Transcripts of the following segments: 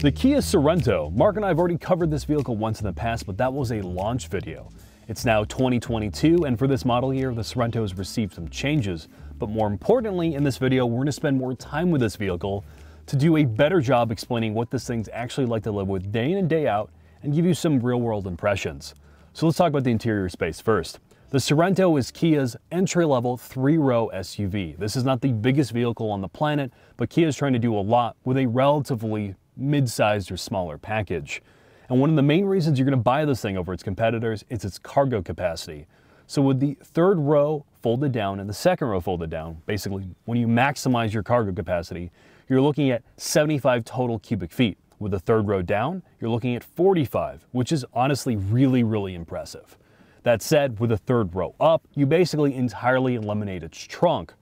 The Kia Sorento. Mark and I have already covered this vehicle once in the past, but that was a launch video. It's now 2022, and for this model year, the Sorento has received some changes. But more importantly, in this video, we're going to spend more time with this vehicle to do a better job explaining what this thing's actually like to live with day in and day out and give you some real world impressions. So let's talk about the interior space first. The Sorento is Kia's entry-level three-row SUV. This is not the biggest vehicle on the planet, but Kia is trying to do a lot with a relatively mid-sized or smaller package. And one of the main reasons you're going to buy this thing over its competitors is its cargo capacity. So with the third row folded down and the second row folded down, basically when you maximize your cargo capacity, you're looking at 75 total cubic feet. With the third row down, you're looking at 45, which is honestly really, really impressive. That said, with the third row up, you basically entirely eliminate its trunk.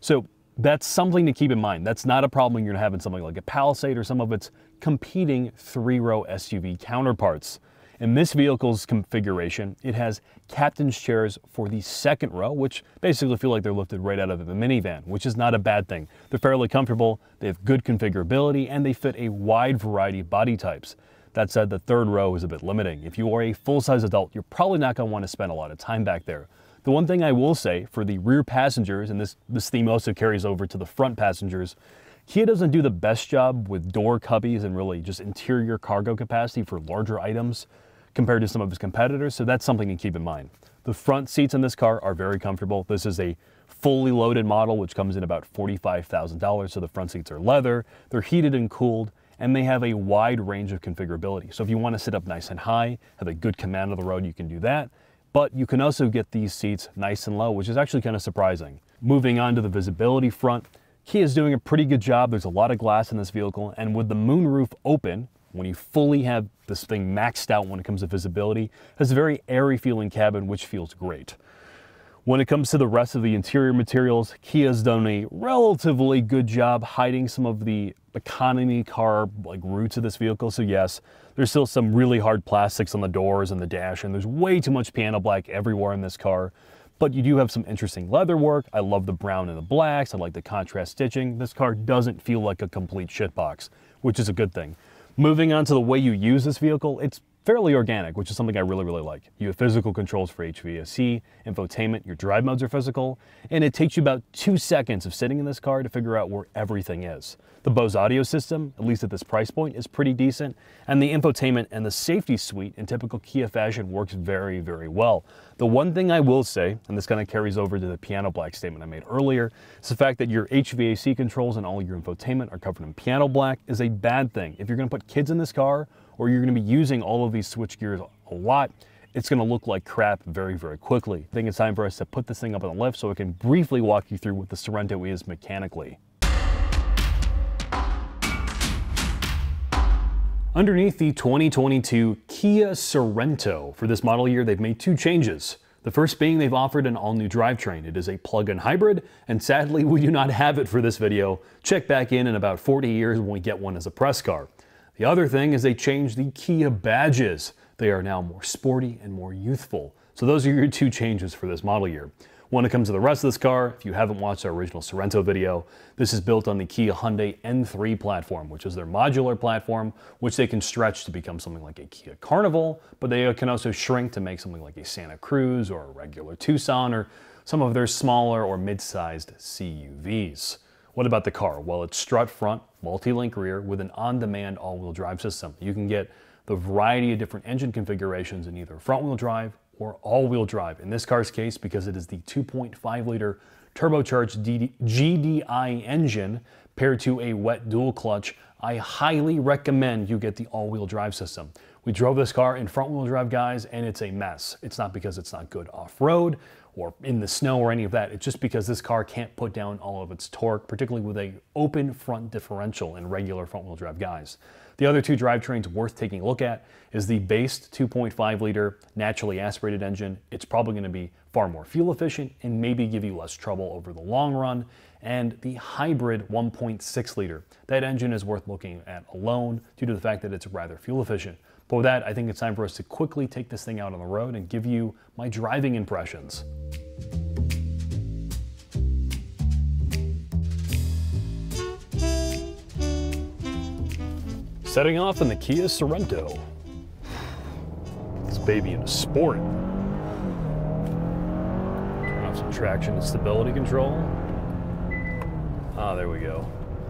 So that's something to keep in mind. That's not a problem you're having something like a Palisade or some of its competing three-row SUV counterparts. In this vehicle's configuration, it has captain's chairs for the second row, which basically feel like they're lifted right out of the minivan, which is not a bad thing. They're fairly comfortable, they have good configurability, and they fit a wide variety of body types. That said, the third row is a bit limiting. If you are a full-size adult, you're probably not going to want to spend a lot of time back there. The one thing I will say for the rear passengers, and this, this theme also carries over to the front passengers, Kia doesn't do the best job with door cubbies and really just interior cargo capacity for larger items compared to some of his competitors, so that's something to keep in mind. The front seats in this car are very comfortable. This is a fully loaded model, which comes in about $45,000, so the front seats are leather, they're heated and cooled, and they have a wide range of configurability. So if you want to sit up nice and high, have a good command of the road, you can do that but you can also get these seats nice and low, which is actually kind of surprising. Moving on to the visibility front, Kia is doing a pretty good job. There's a lot of glass in this vehicle, and with the moonroof open, when you fully have this thing maxed out when it comes to visibility, has a very airy feeling cabin, which feels great. When it comes to the rest of the interior materials, Kia's done a relatively good job hiding some of the economy car like roots of this vehicle. So yes, there's still some really hard plastics on the doors and the dash, and there's way too much piano black everywhere in this car. But you do have some interesting leather work. I love the brown and the blacks. I like the contrast stitching. This car doesn't feel like a complete shitbox, which is a good thing. Moving on to the way you use this vehicle, it's fairly organic, which is something I really, really like. You have physical controls for HVAC, infotainment, your drive modes are physical, and it takes you about two seconds of sitting in this car to figure out where everything is. The Bose audio system, at least at this price point, is pretty decent, and the infotainment and the safety suite in typical Kia fashion works very, very well. The one thing I will say, and this kind of carries over to the piano black statement I made earlier, is the fact that your HVAC controls and all your infotainment are covered in piano black is a bad thing. If you're going to put kids in this car, or you're going to be using all of these switch gears a lot, it's going to look like crap very, very quickly. I think it's time for us to put this thing up on the lift so I can briefly walk you through what the Sorento is mechanically. Underneath the 2022 Kia Sorento, for this model year, they've made two changes. The first being they've offered an all-new drivetrain. It is a plug-in hybrid, and sadly, we do not have it for this video. Check back in in about 40 years when we get one as a press car. The other thing is they changed the Kia badges. They are now more sporty and more youthful. So those are your two changes for this model year. When it comes to the rest of this car, if you haven't watched our original Sorento video, this is built on the Kia Hyundai N3 platform, which is their modular platform, which they can stretch to become something like a Kia Carnival, but they can also shrink to make something like a Santa Cruz or a regular Tucson or some of their smaller or mid-sized CUVs. What about the car? Well, it's strut front, multi-link rear with an on-demand all-wheel drive system. You can get the variety of different engine configurations in either front-wheel drive or all-wheel drive. In this car's case, because it is the 2.5 liter turbocharged DD GDI engine paired to a wet dual clutch, I highly recommend you get the all-wheel drive system. We drove this car in front-wheel drive, guys, and it's a mess. It's not because it's not good off-road or in the snow or any of that. It's just because this car can't put down all of its torque, particularly with a open front differential in regular front-wheel drive guys. The other two drivetrains worth taking a look at is the based 2.5 liter naturally aspirated engine. It's probably going to be far more fuel efficient and maybe give you less trouble over the long run. And the hybrid 1.6 liter. That engine is worth looking at alone due to the fact that it's rather fuel efficient. But with that, I think it's time for us to quickly take this thing out on the road and give you my driving impressions. Setting off in the Kia Sorento. This baby in a sport. Turn off some traction and stability control. Ah, there we go.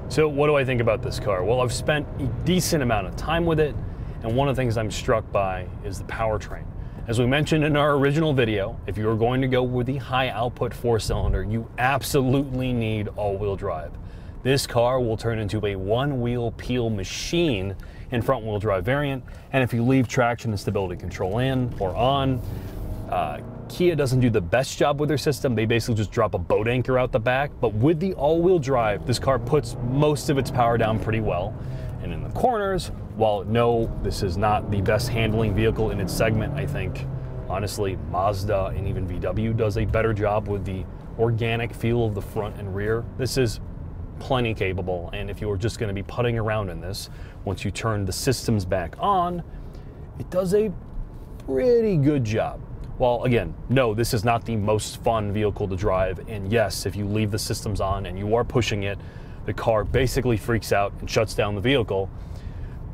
So what do I think about this car? Well, I've spent a decent amount of time with it, and one of the things I'm struck by is the powertrain. As we mentioned in our original video, if you're going to go with the high output four cylinder, you absolutely need all wheel drive. This car will turn into a one wheel peel machine in front wheel drive variant. And if you leave traction and stability control in or on, uh, Kia doesn't do the best job with their system. They basically just drop a boat anchor out the back. But with the all wheel drive, this car puts most of its power down pretty well. And in the corners, while no, this is not the best handling vehicle in its segment, I think honestly Mazda and even VW does a better job with the organic feel of the front and rear. This is plenty capable, and if you were just going to be putting around in this, once you turn the systems back on, it does a pretty good job. Well, again, no, this is not the most fun vehicle to drive, and yes, if you leave the systems on and you are pushing it, the car basically freaks out and shuts down the vehicle.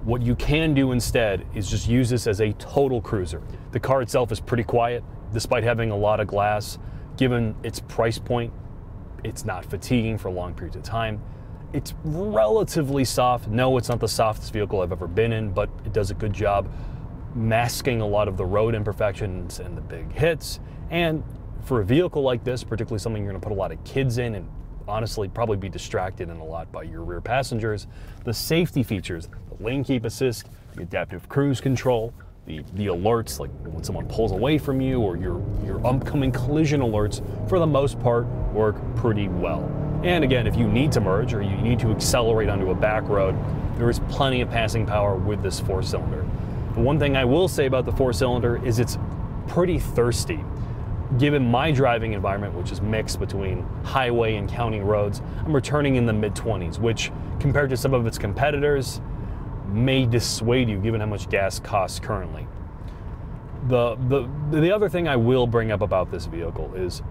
What you can do instead is just use this as a total cruiser. The car itself is pretty quiet, despite having a lot of glass. Given its price point, it's not fatiguing for long periods of time. It's relatively soft. No, it's not the softest vehicle I've ever been in, but it does a good job masking a lot of the road imperfections and the big hits. And for a vehicle like this, particularly something you're going to put a lot of kids in and honestly probably be distracted in a lot by your rear passengers. The safety features, the lane keep assist, the adaptive cruise control, the, the alerts, like when someone pulls away from you or your, your upcoming collision alerts, for the most part, work pretty well. And again, if you need to merge or you need to accelerate onto a back road, there is plenty of passing power with this four cylinder. The one thing I will say about the four cylinder is it's pretty thirsty given my driving environment, which is mixed between highway and county roads, I'm returning in the mid 20s, which compared to some of its competitors may dissuade you given how much gas costs currently. The, the, the other thing I will bring up about this vehicle is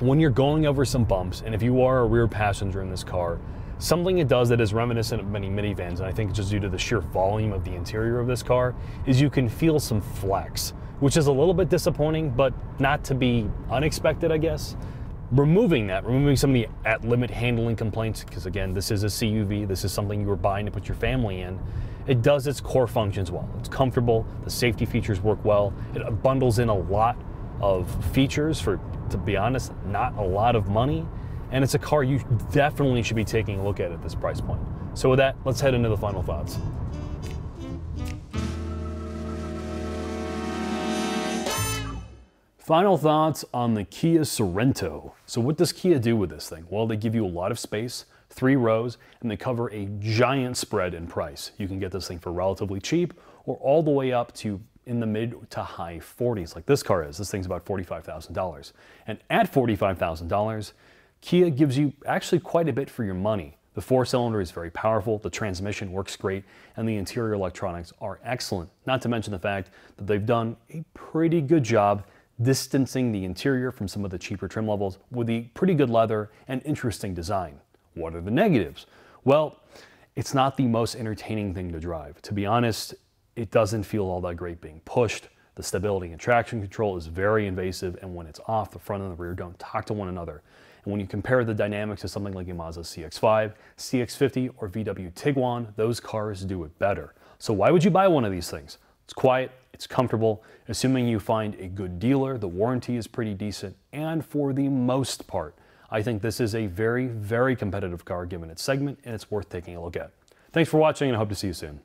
when you're going over some bumps, and if you are a rear passenger in this car, something it does that is reminiscent of many minivans, and I think just due to the sheer volume of the interior of this car, is you can feel some flex which is a little bit disappointing, but not to be unexpected, I guess. Removing that, removing some of the at limit handling complaints, because again, this is a CUV, this is something you were buying to put your family in. It does its core functions well. It's comfortable, the safety features work well, it bundles in a lot of features for, to be honest, not a lot of money. And it's a car you definitely should be taking a look at at this price point. So, with that, let's head into the final thoughts. Final thoughts on the Kia Sorento. So what does Kia do with this thing? Well, they give you a lot of space, three rows, and they cover a giant spread in price. You can get this thing for relatively cheap or all the way up to in the mid to high 40s like this car is. This thing's about $45,000. And at $45,000, Kia gives you actually quite a bit for your money. The four cylinder is very powerful, the transmission works great, and the interior electronics are excellent. Not to mention the fact that they've done a pretty good job distancing the interior from some of the cheaper trim levels with a pretty good leather and interesting design. What are the negatives? Well, it's not the most entertaining thing to drive. To be honest, it doesn't feel all that great being pushed. The stability and traction control is very invasive, and when it's off, the front and the rear don't talk to one another. And when you compare the dynamics to something like a Mazda CX-5, CX-50, or VW Tiguan, those cars do it better. So why would you buy one of these things? It's quiet, it's comfortable, assuming you find a good dealer, the warranty is pretty decent, and for the most part, I think this is a very, very competitive car given its segment, and it's worth taking a look at. Thanks for watching, and I hope to see you soon.